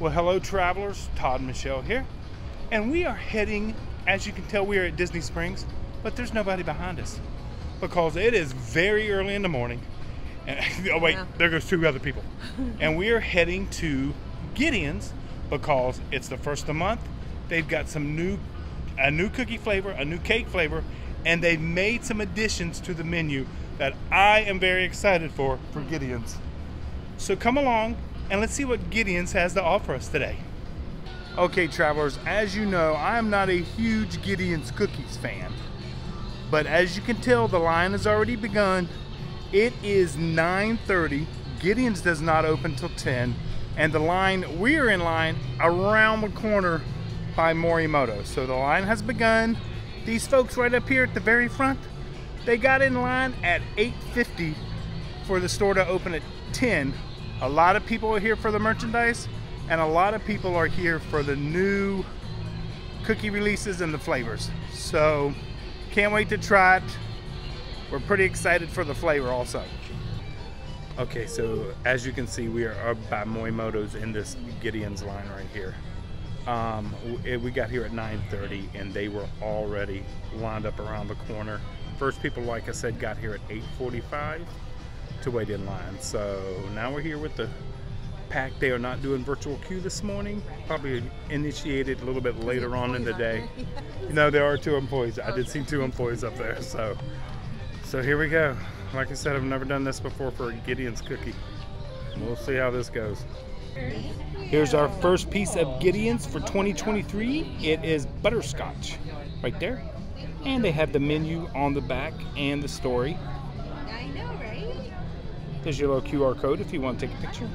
Well, hello, travelers. Todd and Michelle here. And we are heading, as you can tell, we are at Disney Springs, but there's nobody behind us because it is very early in the morning. And, oh, wait, Yeah. there goes two other people. and we are heading to Gideon's because it's the first of the month. They've got some new, a new cookie flavor, a new cake flavor, and they've made some additions to the menu that I am very excited for for Gideon's. So come along and let's see what Gideon's has to offer us today. Okay, travelers, as you know, I'm not a huge Gideon's cookies fan. But as you can tell, the line has already begun. It is 9:30. Gideon's does not open till 10, and the line we're in line around the corner by Morimoto. So the line has begun. These folks right up here at the very front, they got in line at 8:50 for the store to open at 10. A lot of people are here for the merchandise, and a lot of people are here for the new cookie releases and the flavors. So can't wait to try it. We're pretty excited for the flavor also. Okay, so as you can see, we are up by Morimoto's in this Gideon's line right here. Um, we got here at 9:30, and they were already lined up around the corner. First people, like I said, got here at 8:45 to wait in line. So now we're here with the pack. They are not doing virtual queue this morning. Probably initiated a little bit later on in the day. No, there are two employees. I did see two employees up there. So, so here we go. Like I said, I've never done this before for a Gideon's cookie. We'll see how this goes. Here's our first piece of Gideon's for 2023. It is butterscotch, right there. And they have the menu on the back and the story. I? There's your little QR code if you want to take a picture.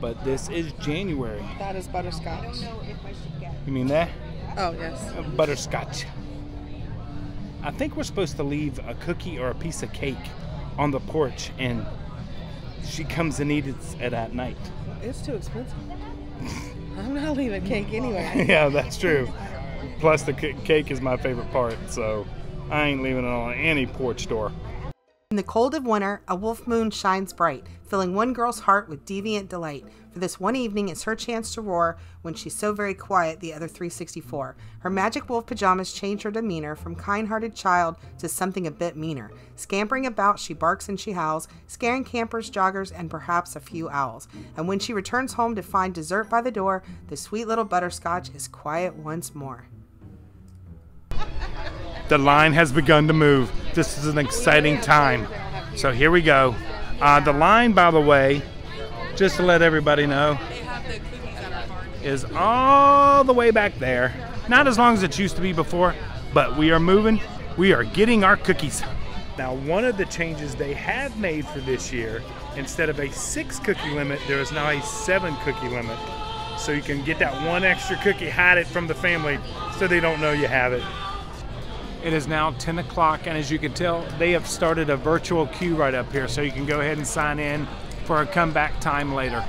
But this is January. That is butterscotch. know if I should get. You mean that? Oh, yes. Uh, Butterscotch. I think we're supposed to leave a cookie or a piece of cake on the porch, and she comes and eats it at night. It's too expensive. I'm not leaving cake anyway. yeah, that's true. Plus, the ca- cake is my favorite part, so I ain't leaving it on any porch door. In the cold of winter, a wolf moon shines bright, filling one girl's heart with deviant delight. For this one evening, is her chance to roar when she's so very quiet, the other 364. Her magic wolf pajamas change her demeanor from kind hearted child to something a bit meaner. Scampering about, she barks and she howls, scaring campers, joggers, and perhaps a few owls. And when she returns home to find dessert by the door, the sweet little butterscotch is quiet once more. The line has begun to move. This is an exciting time. So here we go. Uh, the line, by the way, just to let everybody know, is all the way back there. Not as long as it used to be before, but we are moving. We are getting our cookies. Now, one of the changes they have made for this year, instead of a six cookie limit, there is now a seven cookie limit. So you can get that one extra cookie, hide it from the family so they don't know you have it. It is now 10 o'clock, and as you can tell, they have started a virtual queue right up here, so you can go ahead and sign in for a comeback time later.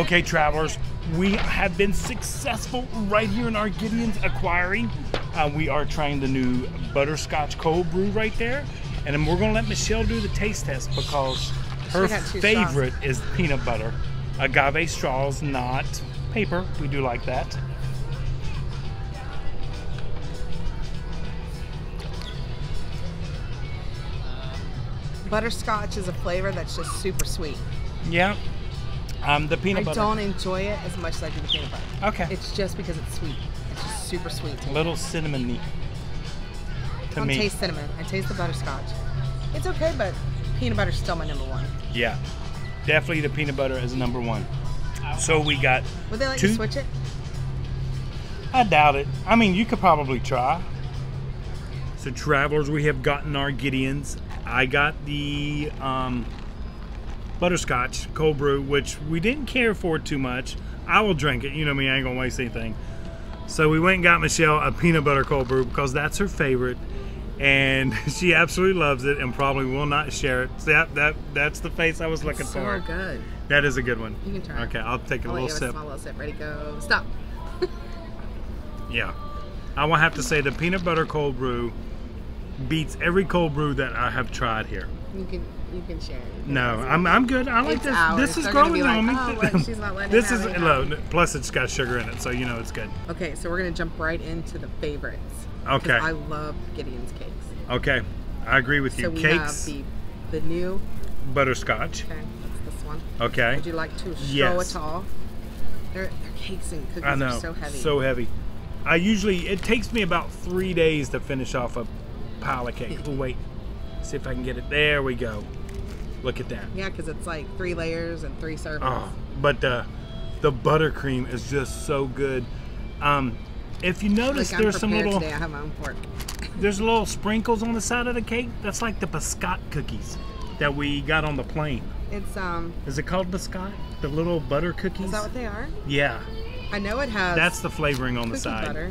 Okay, travelers, we have been successful right here in our Gideon's Acquiring. Uh, we are trying the new butterscotch cold brew right there. And then we're going to let Michelle do the taste test because her favorite is peanut butter. Agave straws, not paper. We do like that. Butterscotch is a flavor that's just super sweet. Yeah. Um, the peanut I butter. don't enjoy it as much as I do the peanut butter. Okay. It's just because it's sweet. It's just super sweet to a me. little cinnamony I to don't me. taste cinnamon. I taste the butterscotch. It's okay, but peanut butter's still my number one. Yeah, definitely the peanut butter is number one. So we got. Would they let two, you switch it? I doubt it. I mean, you could probably try. So, travelers, we have gotten our Gideons. I got the um, butterscotch cold brew, which we didn't care for too much. I will drink it. You know me, I ain't gonna waste anything. So we went and got Michelle a peanut butter cold brew because that's her favorite, and she absolutely loves it and probably will not share it. So that that that's the face I was looking so for. good. That is a good one. You can try. Okay, I'll take a I'll little have a sip. small little sip. Ready, go. Stop. Yeah. I will have to say the peanut butter cold brew beats every cold brew that I have tried here. You can you can share it. No, I'm, I'm good. I like It's this. ours. This is They're growing on me. like, "Oh? She's not letting this is low. coffee." Plus, it's got sugar in it, so you know it's good. Okay, so we're gonna jump right into the favorites. Okay. I love Gideon's cakes. Okay, I agree with you. So we Cakes, have the the new. butterscotch. Okay, that's this one. Okay. Would you like to show Yes. it all? Their, their cakes and cookies I know. are so heavy. So heavy. I usually it takes me about three days to finish off a pile of cake. Oh wait, see if I can get it. There we go. Look at that. yeah, because it's like three layers and three servings. Oh, but the the buttercream is just so good. Um, if you notice, like there's some little today. I have my own fork. there's little sprinkles on the side of the cake. That's like the biscotte cookies that we got on the plane. It's um. Is it called biscotte? The little butter cookies. Is that what they are? yeah, I know it has. that's the flavoring on the side. butter.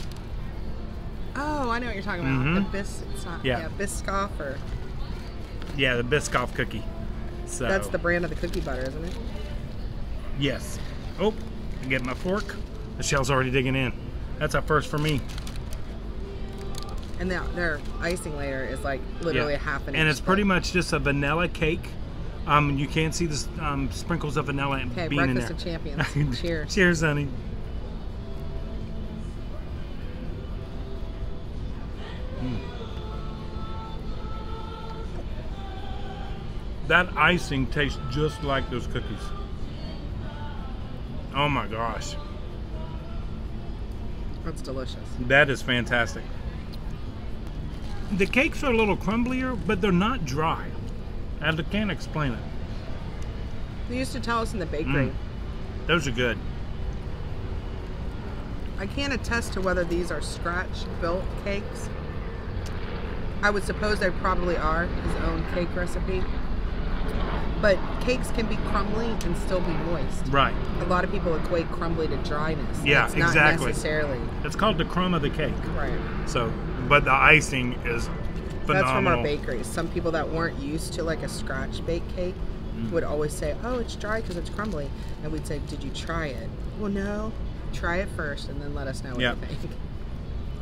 Oh, I know what you're talking about. Mhm. The bis. It's not. Yeah. Yeah. Biscoff or Yeah, the Biscoff cookie. So that's the brand of the cookie butter, isn't it? yes. Oh, I get my fork. The shell's already digging in. That's a first for me. And their, their icing layer is like literally Yeah. a half an inch. and it's pretty much just a vanilla cake. Um, you can't see the um, sprinkles of vanilla and Okay, bean in breakfast there. of champions. Cheers. Cheers, honey. That icing tastes just like those cookies. Oh my gosh, That's delicious. that is fantastic. The cakes are a little crumblier, but they're not dry. I can't explain it. They used to tell us in the bakery. Mm. Those are good. I can't attest to whether these are scratch built cakes. I would suppose they probably are his own cake recipe. But cakes can be crumbly and still be moist. Right. A lot of people equate crumbly to dryness. Yeah, It's not exactly. necessarily It's called the crumb of the cake. right. So, but the icing is phenomenal. That's from our bakeries. Some people that weren't used to like a scratch baked cake Mm. would always say, "Oh, it's dry because it's crumbly," and we'd say, "Did you try it?" Well, no. Try it first, and then let us know what Yeah. you think.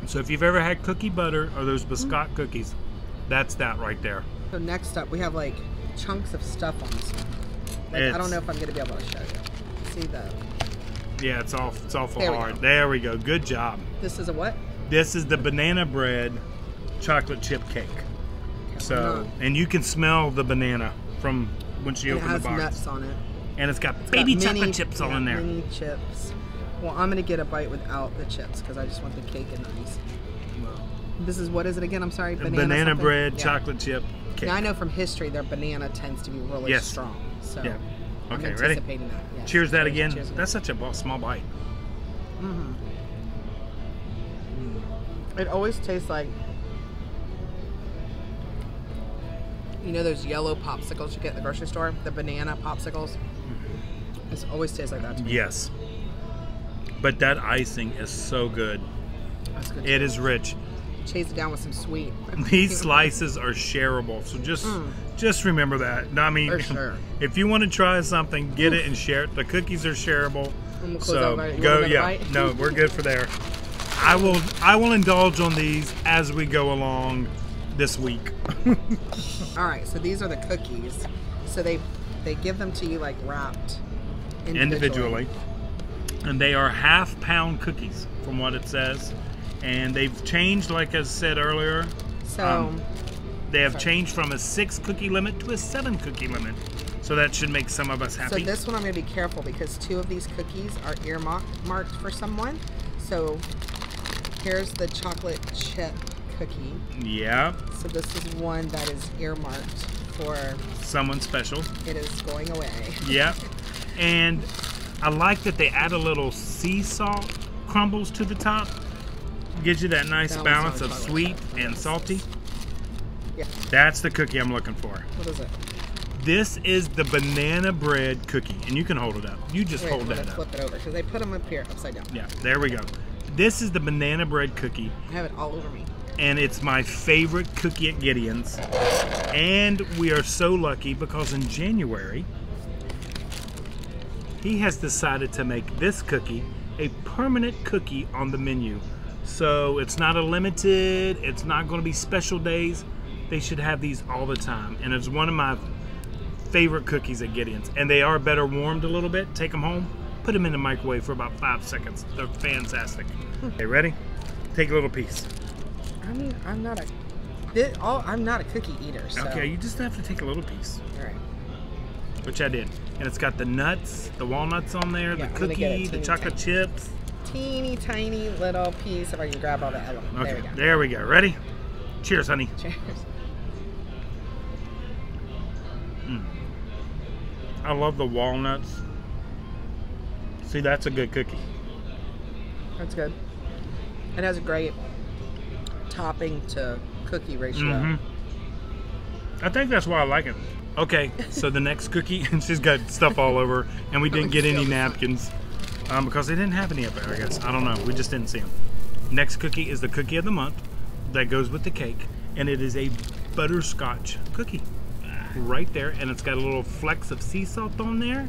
So if you've ever had cookie butter or those Mm. biscotte cookies, that's that right there. So next up, we have like chunks of stuff on this one. Like I don't know if I'm gonna be able to show you. See the? Yeah, it's all it's awful There hard. There we go. Good job. This is a what? This is the banana bread chocolate chip cake. So, and you can smell the banana from when she And opened the box. nuts on it. And it's got It's baby got chocolate mini- chips all in there. Mini chips. Well, I'm gonna get a bite without the chips because I just want the cake and the ice. This is what is it again? I'm sorry. Banana, Banana, bread Yeah. chocolate chip cake. Now I know from history their banana tends to be really Yes. strong. So Yeah. I'm Okay, ready? that. Yes. Cheers that again. Cheers. That's such a small bite. Mm -hmm. It always tastes like you know those yellow popsicles you get at the grocery store, the banana popsicles. It always tastes like that. To me. Yes. But that icing is so good. That's good. It too. is rich. Chase it down with some sweet. These slices are shareable, so just just remember that. I mean, Mm. Sure. if you want to try something, get it and share it. The cookies are shareable, so go. Yeah, no, we're good for there. I will I will indulge on these as we go along this week. All right, so these are the cookies. So they they give them to you like wrapped individually. And they are half pound cookies from what it says. And they've changed, like I said earlier, So Um, they have changed from a six cookie limit to a seven cookie limit. So that should make some of us happy. So this one I'm going to be careful because two of these cookies are earmarked marked for someone. So here's the chocolate chip cookie. yeah. So this is one that is earmarked for Someone special. it is going away. Yep. And I like that they add a little sea salt crumbles to the top. Gives you that nice one's balance of sweet and salty. Yeah. That's the cookie I'm looking for. What is it? This is the banana bread cookie, and you can hold it up. You just Wait, hold that up. flip it over because they put them up here upside down. Yeah, there we go. This is the banana bread cookie, I have it all over me. and it's my favorite cookie at Gideon's. And we are so lucky because in January, he has decided to make this cookie a permanent cookie on the menu. So it's not a limited, it's not going to be special days. They should have these all the time. And it's one of my favorite cookies at Gideon's. And they are better warmed a little bit. Take them home, put them in the microwave for about five seconds. They're fantastic. Hmm. Okay, ready? Take a little piece. I mean, I'm not a. This, all, I'm not a cookie eater. So. Okay, you just have to take a little piece, All right. which I did. And it's got the nuts, the walnuts on there, Yeah, the I'm gonna get it cookie, the chocolate tiny. chips. Teeny tiny little piece. If I can grab all the element. Okay, There we go. there we go. Ready? Cheers, honey. Cheers. I love the walnuts. See, that's a good cookie. That's good. It has a great topping to cookie ratio. Mhm. I think that's why I like it. Okay, so the next cookie, and she's got stuff all over, and we didn't get any napkins um, because they didn't have any up there. I guess I don't know. We just didn't see them. Next cookie is the cookie of the month that goes with the cake, and it is a butterscotch cookie, right there, and it's got a little flecks of sea salt on there.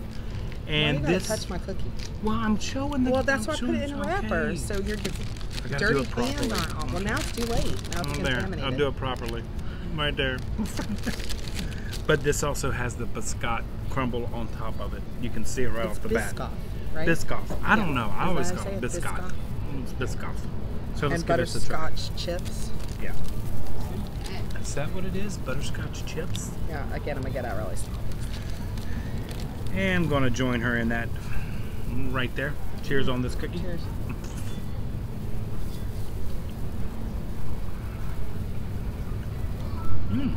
And gotta this, touch my cookie? well, I'm showing the. Well, that's why I put it in a wrapper. okay. So you're just I gotta do dirty it hands properly. on. Well, now it's too late. Now it's Oh, there. contaminated. I'll do it properly. Right there. but this also has the biscotte crumble on top of it. You can see it right It's off the bat. Biscoff, right? Biscoff. I don't know. I Is always call it say. It's biscoff. So let's and give this a butterscotch chips. Yeah. Is that what it is? Butterscotch chips? Yeah, again, I'm gonna get out really slow. And I'm going to join her in that right there. Cheers on this cookie. Cheers. Mm.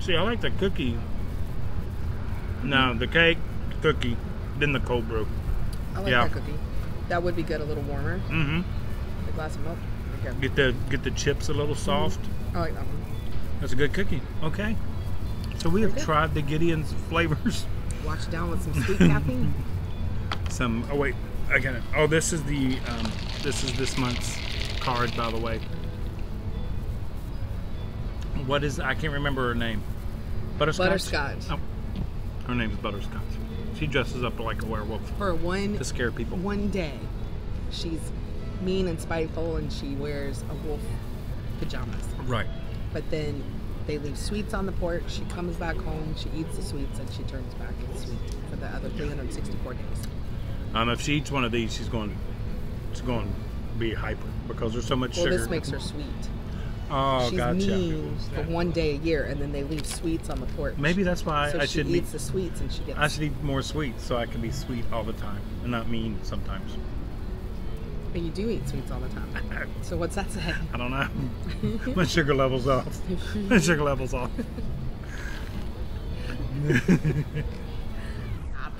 See, I like the cookie. No, the cake, cookie, then the cold brew. I like Yeah. that cookie. That would be good a little warmer. Mm-hmm. A glass of milk. Here. Get the get the chips a little soft. I like that one. That's a good cookie. Okay. So we have tried the Gideon's flavors. Wash down with some sweet caffeine. Some. Oh wait, I got it. Oh, this is the um, this is this month's card, by the way. What is? I can't remember her name. Butterscotch. Butterscotch. Oh, her name is Butterscotch. She dresses up like a werewolf For one to scare people. one day, she's mean and spiteful, and she wears a wolf pajamas. Right. But then they leave sweets on the porch. She comes back home. She eats the sweets, and she turns back into sweet for the other 364 days. Um, if she eats one of these, she's going, she's going to be hyper because there's so much Well, sugar. this makes her sweet. Oh, She's gotcha. mean for one day a year, and then they leave sweets on the porch. Maybe that's why so I should eat. the sweets, and she gets. I should eat more sweet so I can be sweet all the time and not mean sometimes. But you do eat sweets all the time. So what's that say? I don't know. My sugar level's off. My sugar level's off.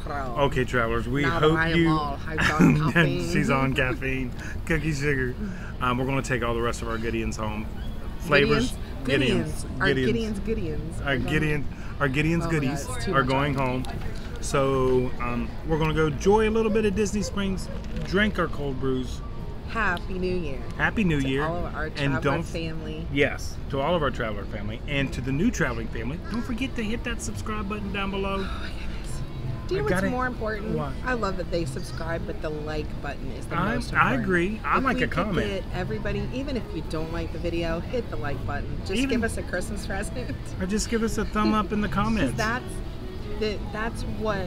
Okay, travelers, we Now hope I am you. all hyped on caffeine. She's on caffeine, cookie sugar. Um, we're going to take all the rest of our Gideon's home. Flavors. Gideon's. Our Gideon's. Gideon's. Gideon's. Our Gideon, our Gideon's Oh God, goodies are going home. So um, we're going to go enjoy a little bit of Disney Springs, drink our cold brews. Happy New Year. Happy New Year to Year, all of our and traveler don't family. yes to all of our traveler family and to the new traveling family. Don't forget to hit that subscribe button down below. Do you know I what's gotta- more important? What? I love that they subscribe, but the like button is the I- most important. I agree. I If like a comment. Get everybody, even if you don't like the video, hit the like button. Just Even- give us a Christmas present. Or just give us a thumb up in the comments. that's the, that's what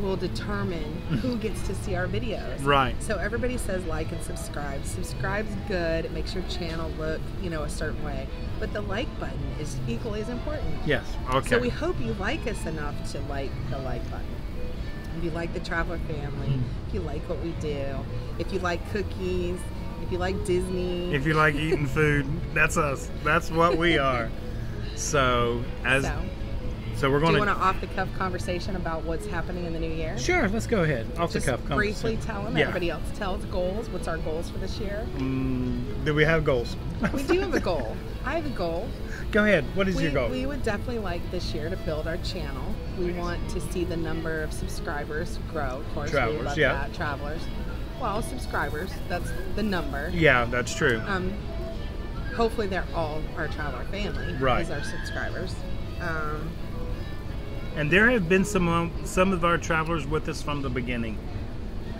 will determine who gets to see our videos. Right. So everybody says like and subscribe. Subscribe's good. It makes your channel look, you know, a certain way. But the like button is equally as important. Yes. Okay. So we hope you like us enough to like the like button. If you like the Traveler family, if you like what we do, if you like cookies, if you like Disney, if you like eating food, that's us. That's what we are. So as So, so, we're going to want an off the cuff conversation about what's happening in the new year? Sure, let's go ahead. Off Just the cuff. briefly tell them. Yeah. Everybody else tell us goals. What's our goals for this year? Mm, do we have goals? We do have a goal. I have a goal. Go ahead. What is we, your goal? we would definitely like this year to build our channel. We want to see the number of subscribers grow. Of course, Travelers, we love yeah. that. Travelers. Well, subscribers. That's the number. yeah, that's true. Um, hopefully, they're all our traveler family. Right. As our subscribers. Um, And there have been some um, some of our travelers with us from the beginning,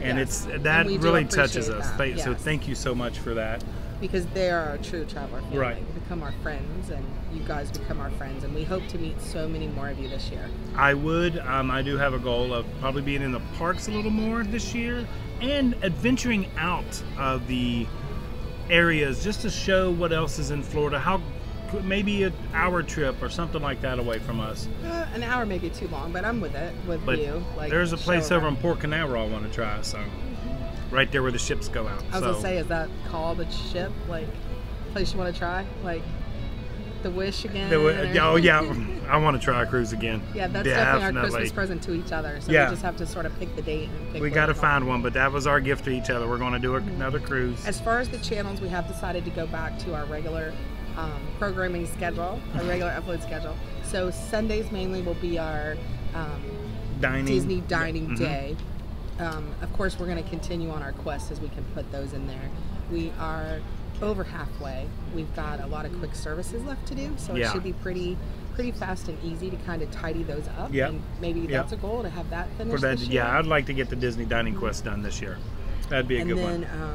and Yes. it's that do really touches us. that, Thank- So yes. thank you so much for that. Because they are our true traveler family. Right. They become our friends, and you guys become our friends. And we hope to meet so many more of you this year. I would. Um, I do have a goal of probably being in the parks a little more this year, and adventuring out of the areas just to show what else is in Florida. How maybe an hour trip or something like that away from us. Uh, an hour may be too long, but I'm with it with But you. Like there's a place over around. in Port Canaveral I want to try. So right there where the ships go out. I was so. gonna say, is that called a ship? Like place you want to try? Like the Wish again? Were- or- oh yeah, I want to try a cruise again. yeah, that's definitely, our Christmas present to each other. So Yeah. we just have to sort of pick the date and pick We got to find one, but that was our gift to each other. We're going to do another cruise. As far as the channels, we have decided to go back to our regular um, programming schedule, our regular upload schedule. So Sundays mainly will be our um, Dining. Disney dining Mhm. day. Um, of course, we're going to continue on our quest as we can put those in there. We are over halfway. We've got a lot of quick services left to do, so Yeah. it should be pretty pretty fast and easy to kind of tidy those up. Yep. And maybe Yep. that's a goal to have that finished. That, this yeah, I'd like to get the Disney Dining Quest done this year. That'd be a good one. and good then one.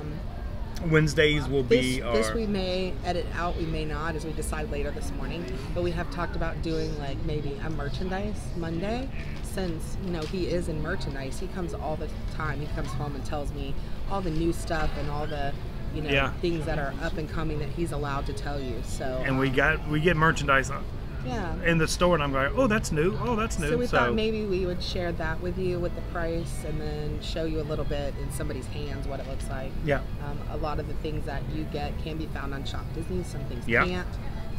um, Wednesdays will This, be this our. we may edit out, we may not, as we decide later this morning. But we have talked about doing like maybe a merchandise Monday, since you know he is in merchandise. He comes all the time. He comes home and tells me all the new stuff and all the you know Yeah. things that are up and coming that he's allowed to tell you. So and we got we get merchandise yeah. in the store, and I'm like, oh, that's new. Oh, that's new. So we thought maybe we would share that with you with the price, and then show you a little bit in somebody's hands what it looks like. yeah, Um, a lot of the things that you get can be found on Shop Disney. Some things Yeah. can't.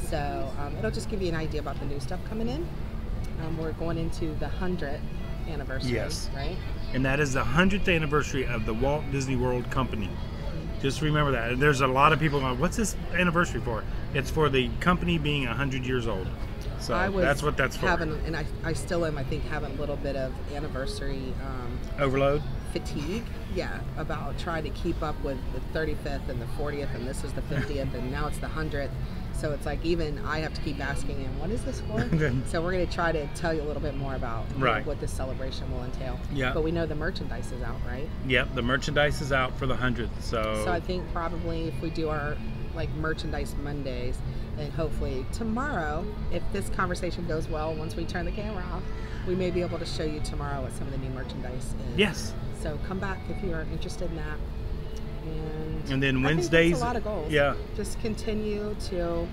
So um, it'll just give you an idea about the new stuff coming in. Um, we're going into the hundredth anniversary, Yes. right? and that is the hundredth anniversary of the Walt Disney World Company. Just remember that. And there's a lot of people going, what's this anniversary for? It's for the company being hundred years old. So I was that's what that's for. Having, and I, I still am. I think having a little bit of anniversary um, Overload. fatigue. Yeah, about trying to keep up with the 35th and the 40th, and this is the 50th, and now it's the 100th. So it's like even I have to keep asking him, what is this for? so we're going to try to tell you a little bit more about Right. what this celebration will entail. Yeah. But we know the merchandise is out, right? Yep, the merchandise is out for the hundredth. So, So I think probably if we do our like merchandise Mondays, And hopefully tomorrow, if this conversation goes well, once we turn the camera off, we may be able to show you tomorrow what some of the new merchandise is. yes, So come back if you are interested in that. And, And then I think that's Wednesdays- a lot of goals. yeah. Just continue to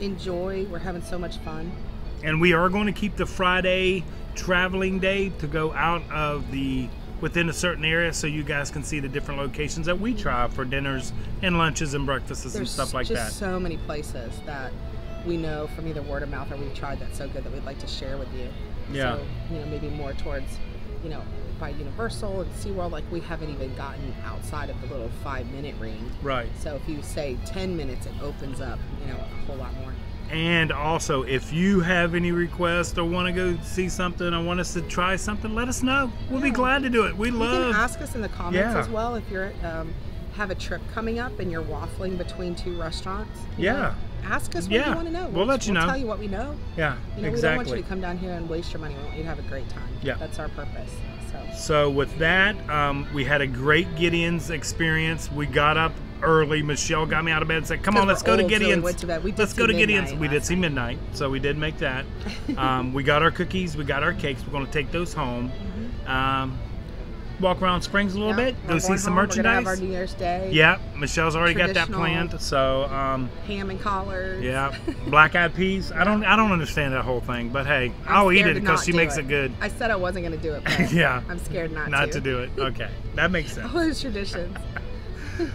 enjoy. We're having so much fun. and we are going to keep the Friday traveling day to go out of the within a certain area so you guys can see the different locations that we try for dinners and lunches and breakfasts and stuff like just that. so many places that we know from either word of mouth or we've tried that's so good that we'd like to share with you. Yeah. So, you know, maybe more towards, you know, by Universal and SeaWorld, like we haven't even gotten outside of the little five minute ring. Right. So if you say 10 minutes, it opens up, you know, a whole lot more. And also, if you have any requests or want to go see something or want us to try something, let us know. We'll be glad to do it. We You love. can ask us in the comments Yeah. as well if you're um, have a trip coming up and you're waffling between two restaurants. Yeah. know, ask us what Yeah. you want to know. We'll let you we'll know. tell you what we know. yeah, You know, we don't want you to come down here and waste your money. We want you to have a great time. Yeah. That's our purpose. So So with that, um, we had a great Gideon's experience. We got up early. Michelle got me out of bed and said, "Come on, let's go to old, so we Gideon's. went to bed. We let's go to Gideon's. We did see midnight, so we did make that. um, we got our cookies. We got our cakes. We're going to take those home. Um, walk around Springs a little Mm-hmm. yeah, bit. Go see some home. We're have our merchandise. New Year's Day. Yeah, Michelle's already got that planned. So um, Ham and collars. yeah, black eyed peas. I don't. I don't understand that whole thing, but hey, I'm I'll eat it because she makes it, good. I said I wasn't going to do it. Yeah. I'm scared not, Not to do it. Okay, that makes sense. All those traditions.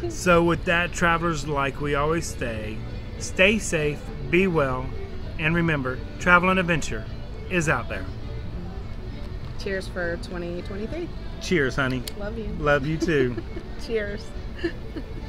So, with that, travelers, like we always say, stay safe, be well, And remember, travel and adventure is out there. Cheers for 2023. Cheers, honey. Love you. Love you too. Cheers.